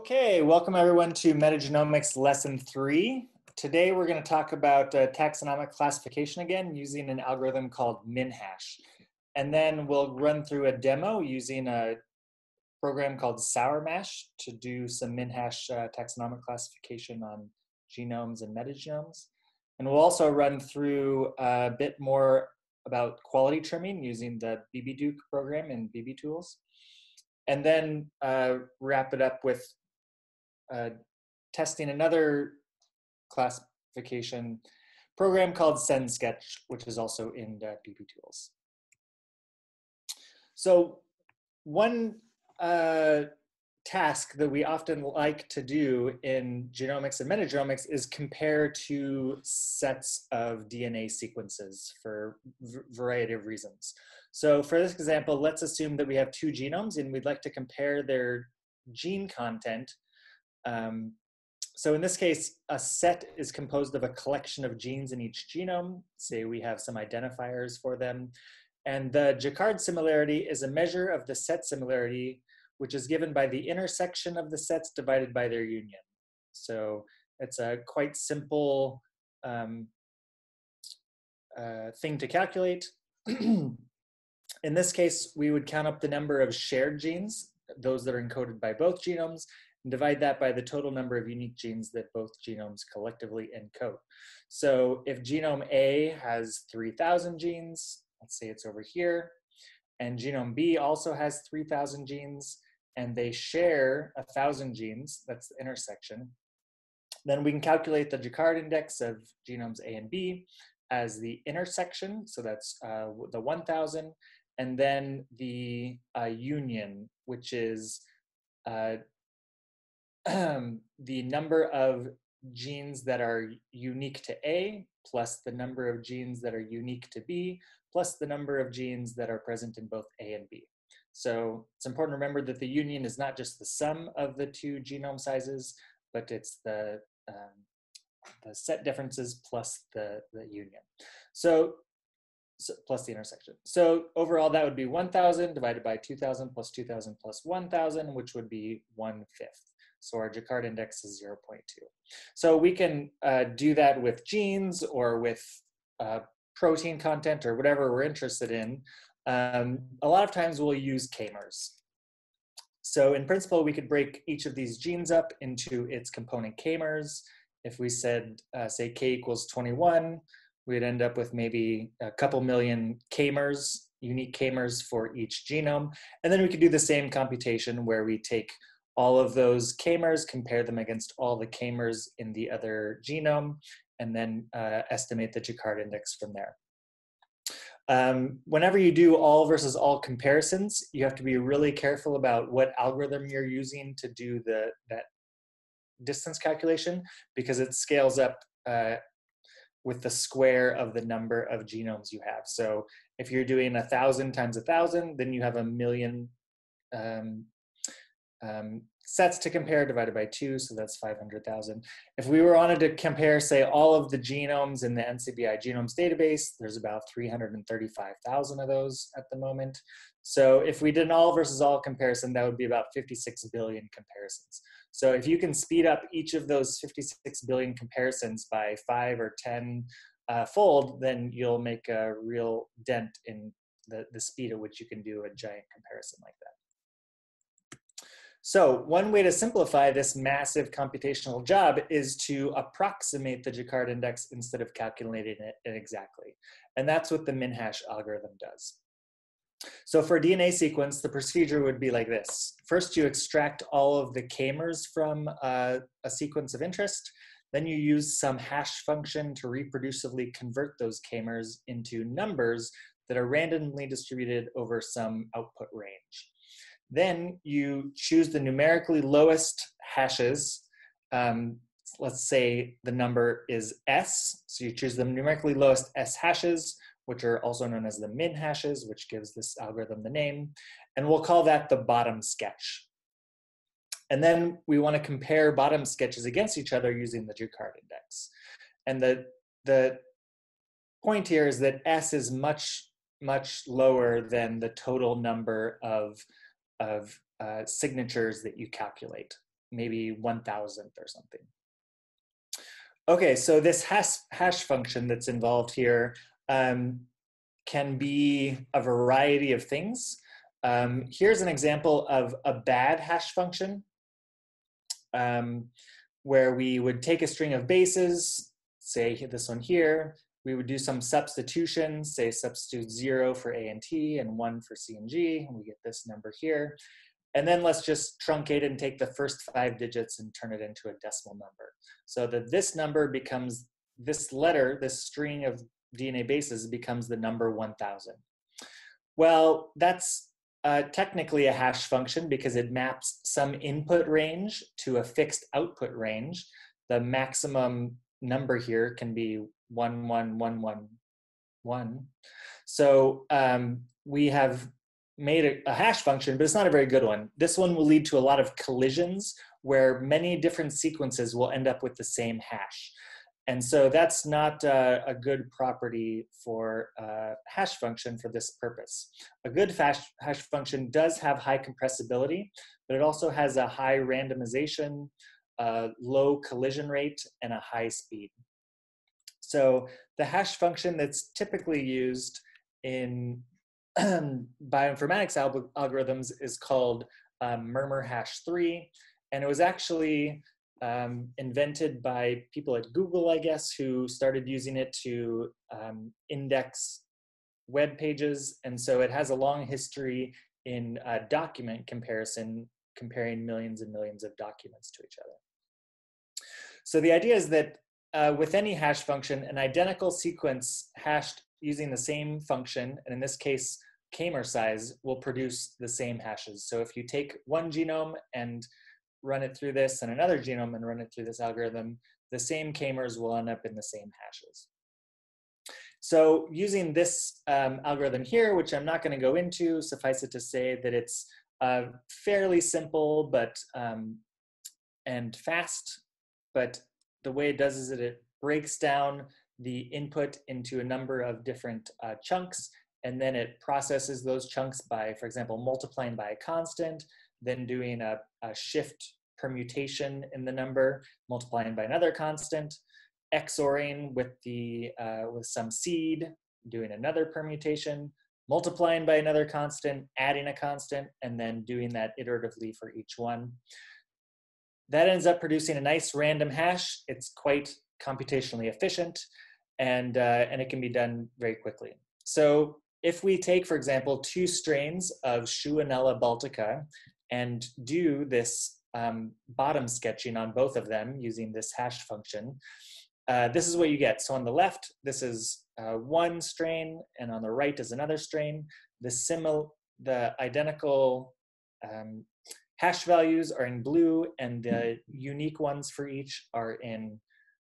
Okay, welcome everyone to Metagenomics Lesson 3. Today we're going to talk about uh, taxonomic classification again using an algorithm called MinHash. And then we'll run through a demo using a program called SourMash to do some MinHash uh, taxonomic classification on genomes and metagenomes. And we'll also run through a bit more about quality trimming using the BBDuk program and bbtools and then uh, wrap it up with uh, testing another classification program called SendSketch, which is also in the bbtools. So one uh, task that we often like to do in genomics and metagenomics is compare two sets of DNA sequences for variety of reasons. So for this example, let's assume that we have two genomes and we'd like to compare their gene content. Um, so in this case, a set is composed of a collection of genes in each genome. Say we have some identifiers for them. And the Jaccard similarity is a measure of the set similarity, which is given by the intersection of the sets divided by their union. So it's a quite simple um, uh, thing to calculate. In this case, we would count up the number of shared genes, those that are encoded by both genomes, and divide that by the total number of unique genes that both genomes collectively encode. So if genome A has 3,000 genes, let's say it's over here, and genome B also has 3,000 genes, and they share 1,000 genes, that's the intersection, then we can calculate the Jaccard index of genomes A and B as the intersection, so that's uh, the 1,000, and then the uh, union, which is uh, the number of genes that are unique to A plus the number of genes that are unique to B plus the number of genes that are present in both A and B. So it's important to remember that the union is not just the sum of the two genome sizes, but it's the, um, the set differences plus the, the union. So so plus the intersection. So overall, that would be 1,000 divided by 2,000 plus 2,000 plus 1,000, which would be 1 fifth. So our Jaccard index is 0.2. So we can uh, do that with genes or with uh, protein content or whatever we're interested in. Um, a lot of times we'll use k-mers. So in principle, we could break each of these genes up into its component k-mers. If we said, uh, say k equals 21, we'd end up with maybe a couple million k-mers, unique k-mers for each genome. And then we could do the same computation where we take all of those k-mers, compare them against all the k-mers in the other genome, and then uh, estimate the Jaccard index from there. Um, whenever you do all versus all comparisons, you have to be really careful about what algorithm you're using to do the that distance calculation because it scales up uh, with the square of the number of genomes you have. So if you're doing a thousand times a thousand, then you have a million um, um, sets to compare divided by two, so that's 500,000. If we were wanted to compare, say, all of the genomes in the NCBI genomes database, there's about 335,000 of those at the moment. So if we did an all versus all comparison, that would be about 56 billion comparisons. So if you can speed up each of those 56 billion comparisons by five or 10 uh, fold, then you'll make a real dent in the, the speed at which you can do a giant comparison like that. So one way to simplify this massive computational job is to approximate the Jaccard index instead of calculating it exactly. And that's what the MinHash algorithm does. So for a DNA sequence, the procedure would be like this. First, you extract all of the k-mers from uh, a sequence of interest. Then you use some hash function to reproducibly convert those k-mers into numbers that are randomly distributed over some output range. Then you choose the numerically lowest hashes. Um, let's say the number is S. So you choose the numerically lowest S hashes which are also known as the min hashes, which gives this algorithm the name. And we'll call that the bottom sketch. And then we want to compare bottom sketches against each other using the Jaccard index. And the, the point here is that S is much, much lower than the total number of, of uh, signatures that you calculate. maybe 1000th or something. Okay, so this hash, hash function that's involved here um, can be a variety of things. Um, here's an example of a bad hash function um, where we would take a string of bases, say this one here, we would do some substitutions, say substitute zero for A and T and one for C and G, and we get this number here. And then let's just truncate and take the first five digits and turn it into a decimal number. So that this number becomes, this letter, this string of DNA bases becomes the number 1000. Well, that's uh, technically a hash function because it maps some input range to a fixed output range. The maximum number here can be 11111. So um, we have made a, a hash function, but it's not a very good one. This one will lead to a lot of collisions where many different sequences will end up with the same hash. And so that's not uh, a good property for a hash function for this purpose. A good hash, hash function does have high compressibility, but it also has a high randomization, uh, low collision rate, and a high speed. So the hash function that's typically used in bioinformatics al algorithms is called um, murmur hash 3 and it was actually um, invented by people at google i guess who started using it to um, index web pages. And so it has a long history in document comparison comparing millions and millions of documents to each other. So the idea is that uh, with any hash function an identical sequence hashed using the same function, and in this case, k-mer size will produce the same hashes. So if you take one genome and run it through this and another genome and run it through this algorithm, the same k-mers will end up in the same hashes. So using this um, algorithm here, which I'm not going to go into, suffice it to say that it's uh, fairly simple but um, and fast, but the way it does is that it breaks down the input into a number of different uh, chunks, and then it processes those chunks by, for example, multiplying by a constant, then doing a, a shift permutation in the number, multiplying by another constant, XORing with the uh, with some seed, doing another permutation, multiplying by another constant, adding a constant, and then doing that iteratively for each one. That ends up producing a nice random hash. It's quite computationally efficient and, uh, and it can be done very quickly. So if we take, for example, two strains of Shewanella baltica and do this um, bottom sketching on both of them using this hash function, uh, this is what you get. So on the left, this is uh, one strain, and on the right is another strain. The simil, the identical um, hash values are in blue, and the unique ones for each are in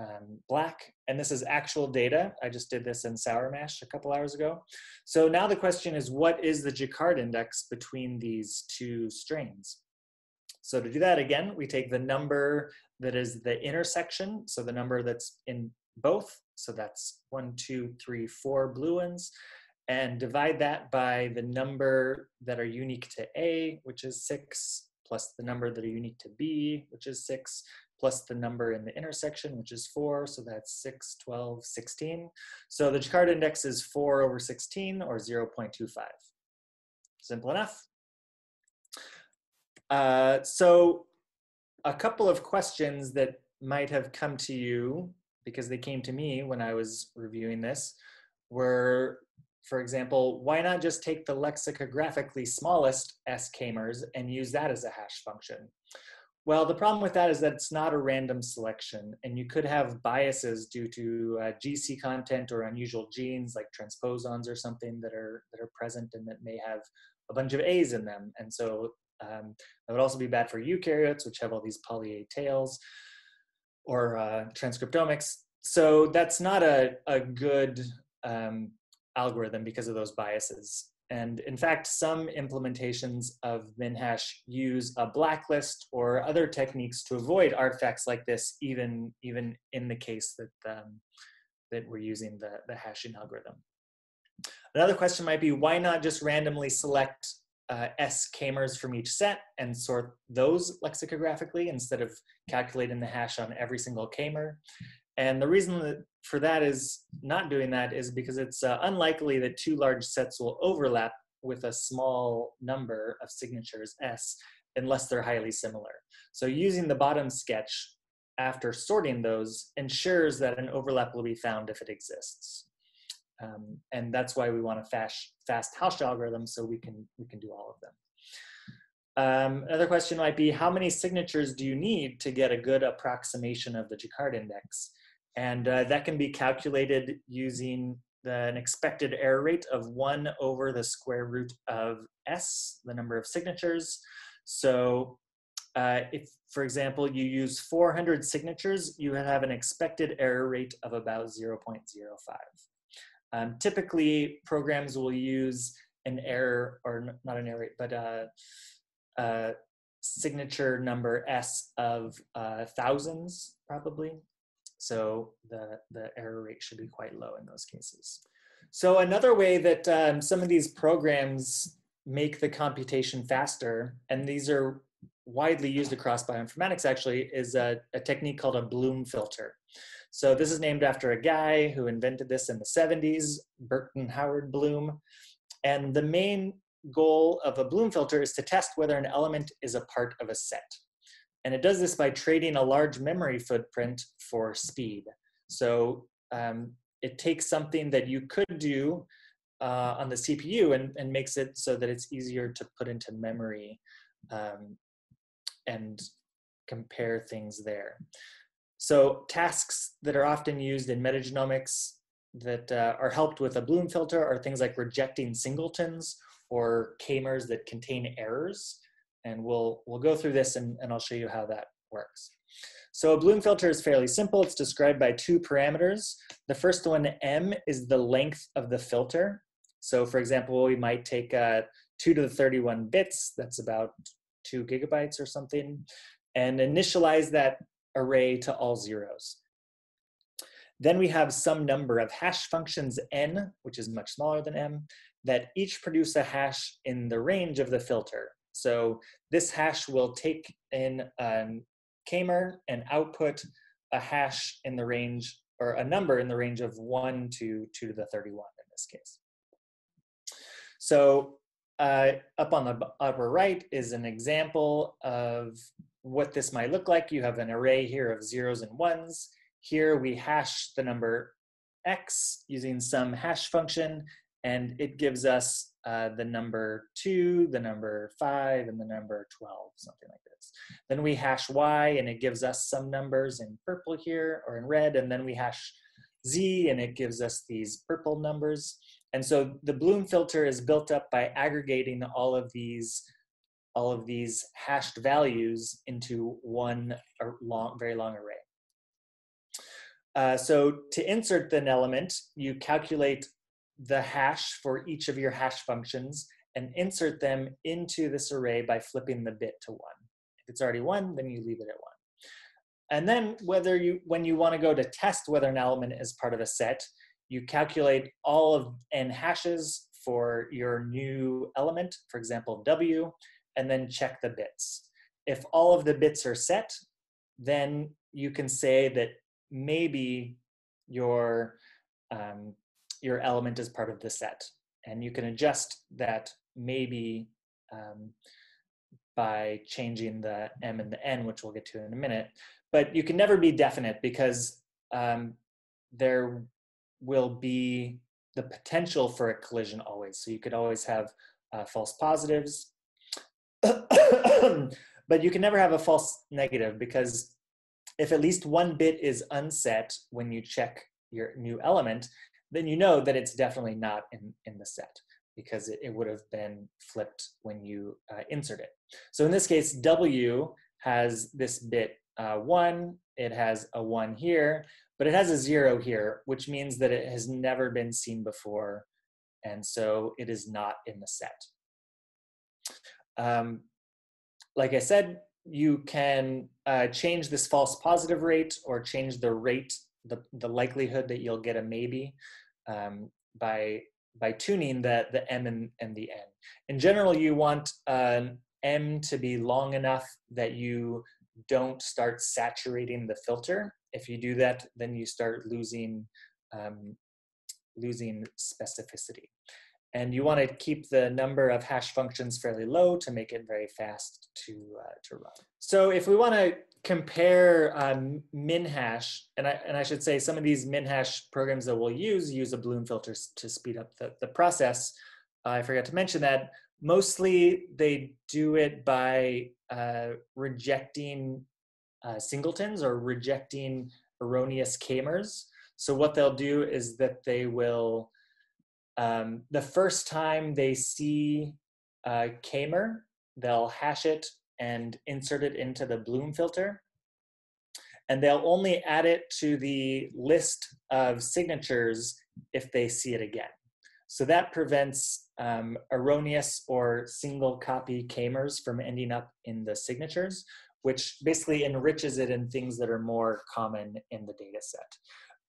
um, black, and this is actual data. I just did this in Sour Mash a couple hours ago. So now the question is, what is the Jaccard index between these two strains? So to do that again, we take the number that is the intersection, so the number that's in both, so that's one, two, three, four blue ones, and divide that by the number that are unique to A, which is six, plus the number that are unique to B, which is six, plus the number in the intersection, which is 4, so that's 6, 12, 16. So the Jaccard index is 4 over 16, or 0.25. Simple enough. Uh, so a couple of questions that might have come to you, because they came to me when I was reviewing this, were, for example, why not just take the lexicographically smallest s-k-mers and use that as a hash function? Well, the problem with that is that it's not a random selection, and you could have biases due to uh, GC content or unusual genes like transposons or something that are that are present and that may have a bunch of A's in them. And so um, that would also be bad for eukaryotes, which have all these poly A tails, or uh, transcriptomics. So that's not a, a good um, algorithm because of those biases. And in fact, some implementations of MinHash use a blacklist or other techniques to avoid artifacts like this, even, even in the case that, um, that we're using the, the hashing algorithm. Another question might be, why not just randomly select uh, S k-mers from each set and sort those lexicographically instead of calculating the hash on every single k-mer. And the reason that for that is not doing that is because it's uh, unlikely that two large sets will overlap with a small number of signatures S unless they're highly similar. So using the bottom sketch after sorting those ensures that an overlap will be found if it exists. Um, and that's why we want a fast, fast hash algorithm so we can, we can do all of them. Um, another question might be, how many signatures do you need to get a good approximation of the Jaccard index? And uh, that can be calculated using the, an expected error rate of one over the square root of S, the number of signatures. So uh, if, for example, you use 400 signatures, you would have an expected error rate of about 0.05. Um, typically, programs will use an error, or not an error rate, but a, a signature number S of uh, thousands, probably. So the, the error rate should be quite low in those cases. So another way that um, some of these programs make the computation faster, and these are widely used across bioinformatics actually, is a, a technique called a Bloom filter. So this is named after a guy who invented this in the 70s, Burton Howard Bloom. And the main goal of a Bloom filter is to test whether an element is a part of a set. And it does this by trading a large memory footprint for speed. So um, it takes something that you could do uh, on the CPU and, and makes it so that it's easier to put into memory um, and compare things there. So tasks that are often used in metagenomics that uh, are helped with a Bloom filter are things like rejecting singletons or k-mers that contain errors. And we'll, we'll go through this and, and I'll show you how that works. So a Bloom filter is fairly simple. It's described by two parameters. The first one, m, is the length of the filter. So for example, we might take uh, 2 to the 31 bits, that's about 2 gigabytes or something, and initialize that array to all zeros. Then we have some number of hash functions n, which is much smaller than m, that each produce a hash in the range of the filter. So this hash will take in a k-mer and output a hash in the range, or a number in the range of 1 to 2 to the 31 in this case. So uh, up on the upper right is an example of what this might look like. You have an array here of zeros and ones. Here we hash the number x using some hash function, and it gives us uh, the number 2, the number 5, and the number 12, something like this. Then we hash y, and it gives us some numbers in purple here, or in red, and then we hash z, and it gives us these purple numbers. And so the Bloom filter is built up by aggregating all of these all of these hashed values into one long, very long array. Uh, so to insert an element, you calculate the hash for each of your hash functions and insert them into this array by flipping the bit to one. If it's already one, then you leave it at one. And then whether you, when you want to go to test whether an element is part of a set, you calculate all of n hashes for your new element, for example, w, and then check the bits. If all of the bits are set, then you can say that maybe your, um, your element is part of the set. And you can adjust that maybe um, by changing the m and the n, which we'll get to in a minute. But you can never be definite because um, there will be the potential for a collision always. So you could always have uh, false positives but you can never have a false negative because if at least one bit is unset when you check your new element, then you know that it's definitely not in, in the set because it, it would have been flipped when you uh, insert it. So in this case, W has this bit uh, 1, it has a 1 here, but it has a 0 here, which means that it has never been seen before, and so it is not in the set. Um, like I said, you can uh, change this false positive rate or change the rate, the, the likelihood that you'll get a maybe um, by by tuning the, the M and, and the N. In general, you want an M to be long enough that you don't start saturating the filter. If you do that, then you start losing, um, losing specificity. And you want to keep the number of hash functions fairly low to make it very fast to, uh, to run. So if we want to compare um, min hash, and I, and I should say some of these minhash programs that we'll use use a Bloom filter to speed up the, the process. Uh, I forgot to mention that mostly they do it by uh, rejecting uh, singletons or rejecting erroneous k-mers. So what they'll do is that they will, um, the first time they see a k-mer, they'll hash it and insert it into the Bloom filter. And they'll only add it to the list of signatures if they see it again. So that prevents um, erroneous or single copy k-mers from ending up in the signatures, which basically enriches it in things that are more common in the data set.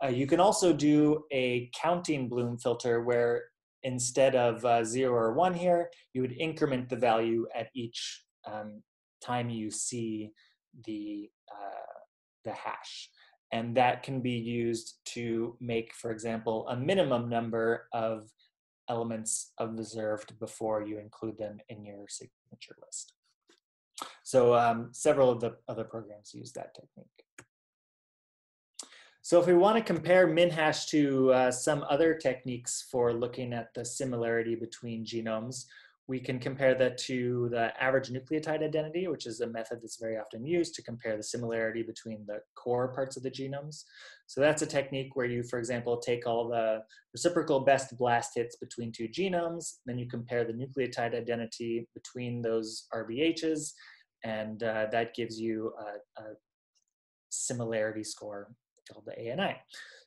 Uh, you can also do a counting Bloom filter where instead of uh, zero or one here, you would increment the value at each um, time you see the, uh, the hash. And that can be used to make, for example, a minimum number of elements observed before you include them in your signature list. So um, several of the other programs use that technique. So if we want to compare MinHash to uh, some other techniques for looking at the similarity between genomes, we can compare that to the average nucleotide identity, which is a method that's very often used to compare the similarity between the core parts of the genomes. So that's a technique where you, for example, take all the reciprocal best blast hits between two genomes, then you compare the nucleotide identity between those RBHs, and uh, that gives you a, a, similarity score called the ANI.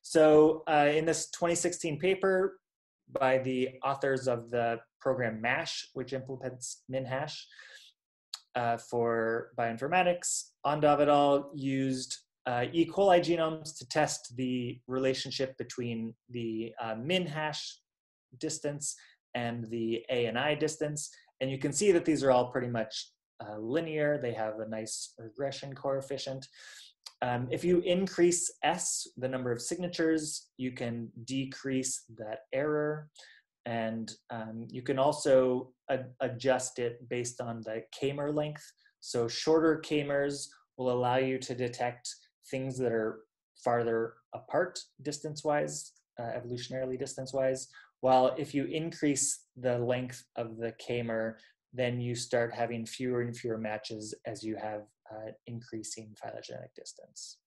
So uh, in this 2016 paper, by the authors of the program MASH, which implements MinHash uh, for bioinformatics. Ondov et al. used uh, E. coli genomes to test the relationship between the uh, MinHash distance and the ANI distance. And you can see that these are all pretty much uh, linear. They have a nice regression coefficient. Um, if you increase S, the number of signatures, you can decrease that error. And um, you can also adjust it based on the k-mer length. So shorter k-mers will allow you to detect things that are farther apart distance-wise, uh, evolutionarily distance-wise. While if you increase the length of the k-mer, then you start having fewer and fewer matches as you have uh, increasing phylogenetic distance.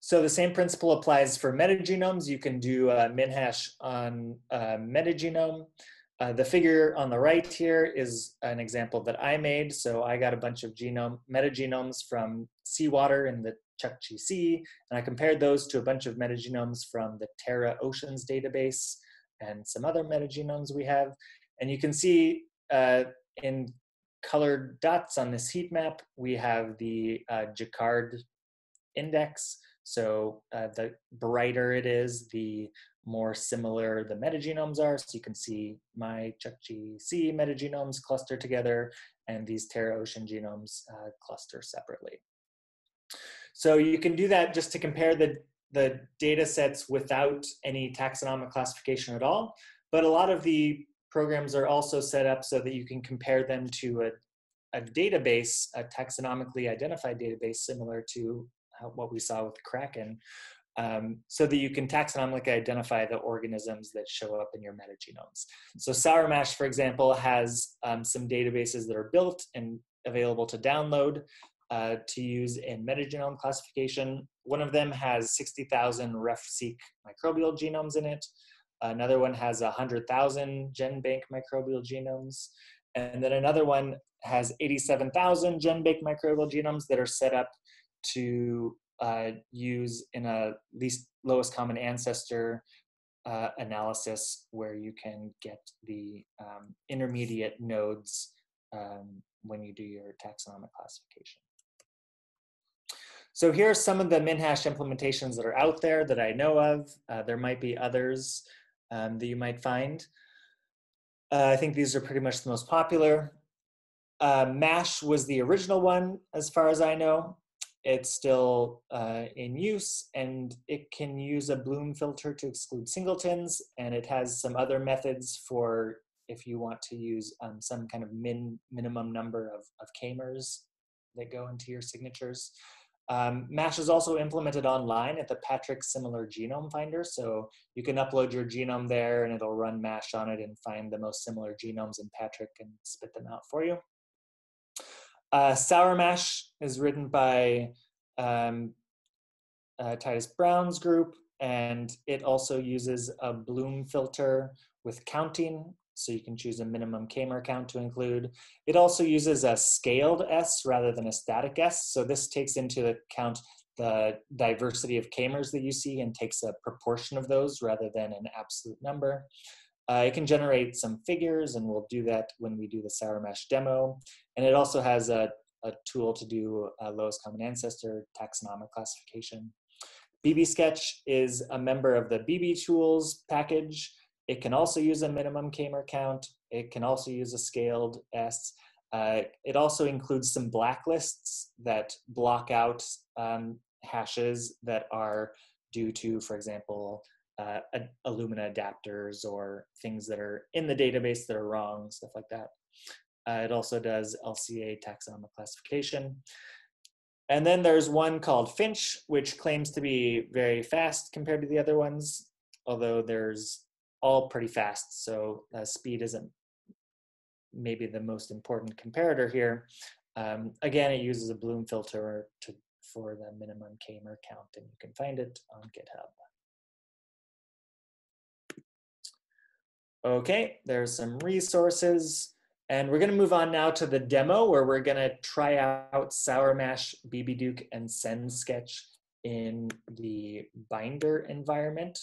So the same principle applies for metagenomes. You can do a MinHash on a metagenome. Uh, the figure on the right here is an example that I made. So I got a bunch of genome metagenomes from seawater in the Chukchi Sea, and I compared those to a bunch of metagenomes from the Tara Oceans database and some other metagenomes we have. And you can see uh, in colored dots on this heat map, we have the uh, Jaccard index. So uh, the brighter it is, the more similar the metagenomes are. So you can see my Sea metagenomes cluster together and these Tara Ocean genomes uh, cluster separately. So you can do that just to compare the, the data sets without any taxonomic classification at all. But a lot of the programs are also set up so that you can compare them to a, a database, a taxonomically identified database similar to what we saw with Kraken, um, so that you can taxonomically identify the organisms that show up in your metagenomes. So SourMash, for example, has um, some databases that are built and available to download uh, to use in metagenome classification. One of them has 60,000 RefSeq microbial genomes in it. Another one has 100,000 GenBank microbial genomes. And then another one has 87,000 GenBank microbial genomes that are set up to uh, use in a least lowest common ancestor uh, analysis where you can get the um, intermediate nodes um, when you do your taxonomic classification. So here are some of the MinHash implementations that are out there that I know of. Uh, there might be others um, that you might find. Uh, I think these are pretty much the most popular. Uh, MASH was the original one, as far as I know. It's still uh, in use, and it can use a Bloom filter to exclude singletons, and it has some other methods for if you want to use um, some kind of min minimum number of, of k-mers that go into your signatures. Um, MASH is also implemented online at the PATRIC Similar Genome Finder. So you can upload your genome there and it'll run MASH on it and find the most similar genomes in PATRIC and spit them out for you. Uh, Sour Mash is written by um, uh, Titus Brown's group, and it also uses a Bloom filter with counting so you can choose a minimum k-mer count to include. It also uses a scaled S rather than a static S. So this takes into account the diversity of k-mers that you see and takes a proportion of those rather than an absolute number. Uh, it can generate some figures and we'll do that when we do the Sour Mash demo. And it also has a, a tool to do lowest common ancestor taxonomic classification. BB Sketch is a member of the BB Tools package. It can also use a minimum k-mer count. It can also use a scaled S. Uh, it also includes some blacklists that block out um, hashes that are due to, for example, uh, Illumina adapters or things that are in the database that are wrong, stuff like that. Uh, it also does LCA taxonomic classification. And then there's one called Finch, which claims to be very fast compared to the other ones, although there's all pretty fast. So uh, speed isn't maybe the most important comparator here. Um, again, it uses a Bloom filter to, for the minimum k-mer count, and you can find it on GitHub. Okay, there's some resources. And we're gonna move on now to the demo where we're gonna try out Sour Mash, BBDuk, and Send Sketch in the binder environment.